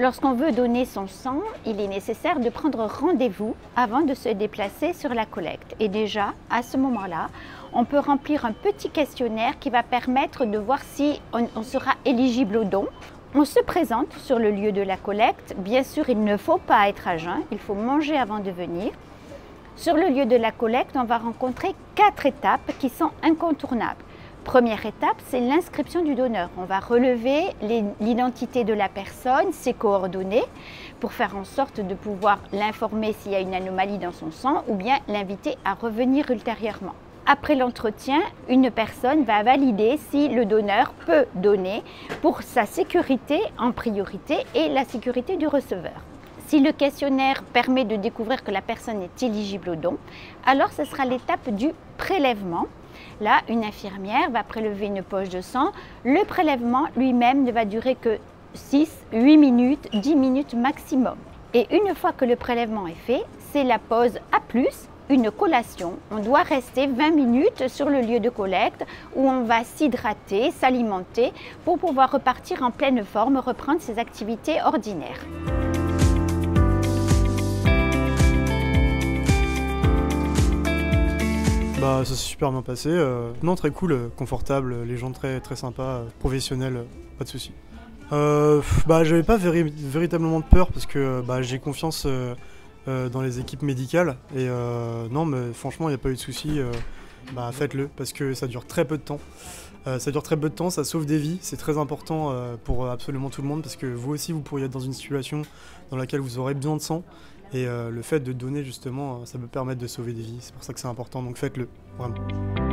Lorsqu'on veut donner son sang, il est nécessaire de prendre rendez-vous avant de se déplacer sur la collecte. Et déjà, à ce moment-là, on peut remplir un petit questionnaire qui va permettre de voir si on, sera éligible au don. On se présente sur le lieu de la collecte. Bien sûr, il ne faut pas être à jeun, il faut manger avant de venir. Sur le lieu de la collecte, on va rencontrer quatre étapes qui sont incontournables. Première étape, c'est l'inscription du donneur. On va relever l'identité de la personne, ses coordonnées, pour faire en sorte de pouvoir l'informer s'il y a une anomalie dans son sang ou bien l'inviter à revenir ultérieurement. Après l'entretien, une personne va valider si le donneur peut donner pour sa sécurité en priorité et la sécurité du receveur. Si le questionnaire permet de découvrir que la personne est éligible au don, alors ce sera l'étape du prélèvement Là, une infirmière va prélever une poche de sang. Le prélèvement lui-même ne va durer que 6, 8 minutes, 10 minutes maximum. Et une fois que le prélèvement est fait, c'est la pause à plus, une collation. On doit rester 20 minutes sur le lieu de collecte où on va s'hydrater, s'alimenter pour pouvoir repartir en pleine forme, reprendre ses activités ordinaires. Bah, ça s'est super bien passé. Euh, non, très cool, euh, confortable, les gens très, très sympas, euh, professionnels, pas de soucis. bah, j'avais pas véritablement de peur parce que bah, j'ai confiance dans les équipes médicales et non, mais franchement, il n'y a pas eu de soucis. bah, faites-le parce que ça dure très peu de temps. ça dure très peu de temps, ça sauve des vies, c'est très important pour absolument tout le monde parce que vous aussi vous pourriez être dans une situation dans laquelle vous aurez besoin de sang et euh, le fait de donner justement, ça peut permettre de sauver des vies. C'est pour ça que c'est important. Donc faites-le, vraiment.